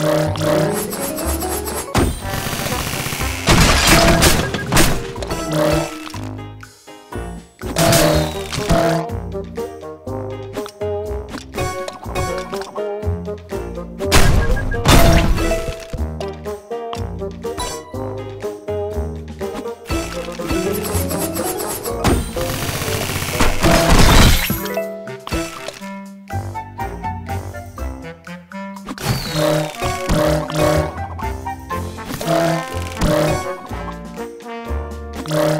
Bye. Bye.